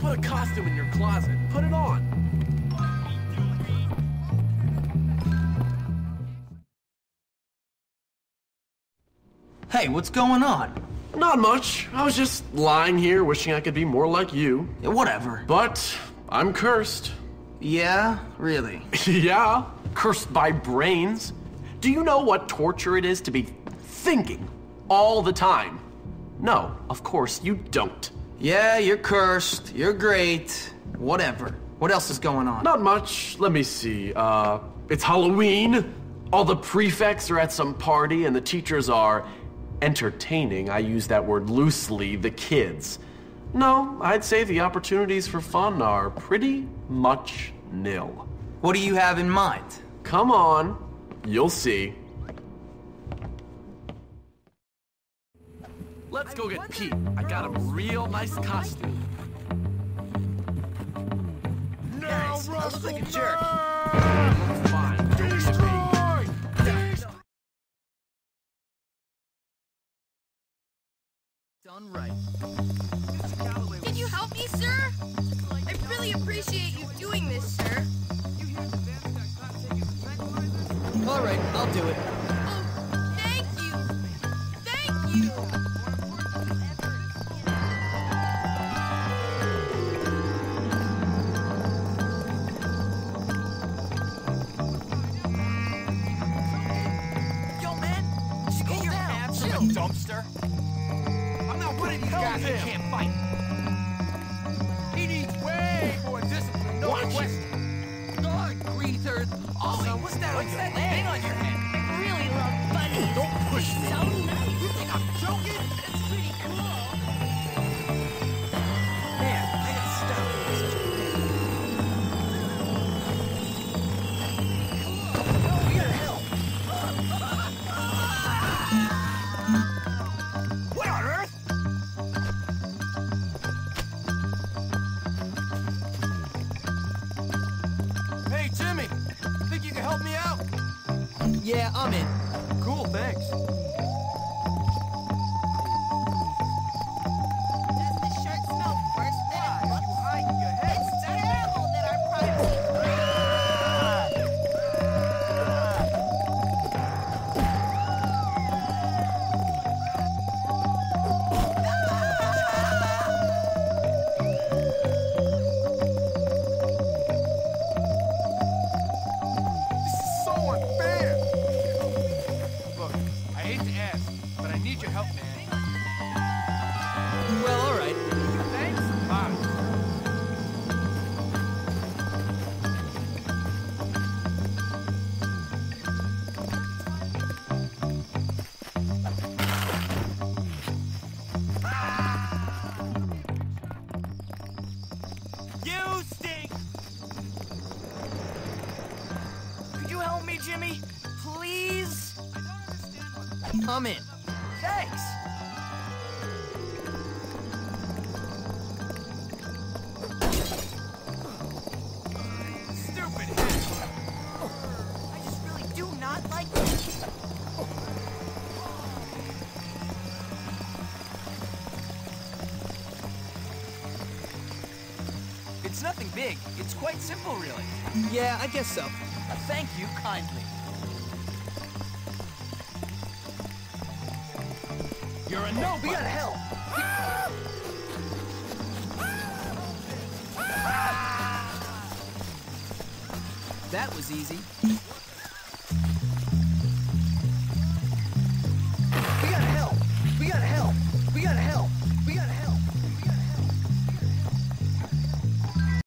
put a costume in your closet. Put it on. Hey, what's going on? Not much. I was just lying here wishing I could be more like you. Yeah, whatever. But I'm cursed. Yeah, really. yeah, cursed by brains. Do you know what torture it is to be thinking all the time? No, of course you don't. Yeah, you're cursed. You're great. Whatever. What else is going on? Not much. Let me see. Uh, it's Halloween. All the prefects are at some party, and the teachers are entertaining. I use that word loosely, the kids. No, I'd say the opportunities for fun are pretty much nil. What do you have in mind? Come on, you'll see. Let's go get Pete. I got him a real nice costume. Now, Russell like a jerk. Fine. Destroy! Done right. Can you help me, sir? I really appreciate you doing this, sir. All right, I'll do it. Dumpster. I'm not one of these guys that can't fight. He needs way more discipline, no question. Oh, greasers. Oh, so what's that, what's that thing on your head? I really love bunnies. Don't push me. So nice. You think I'm joking? That's pretty cool. Yeah, I'm in. Cool, thanks. But I need your help, man. Well, all right. Thanks a lot. You stink! Could you help me, Jimmy? Please? I'm in. Thanks! Stupid head! I just really do not like this. It's nothing big. It's quite simple, really. Yeah, I guess so. Thank you kindly. No. Be on hell. That was easy.